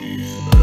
Peace.